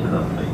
frente.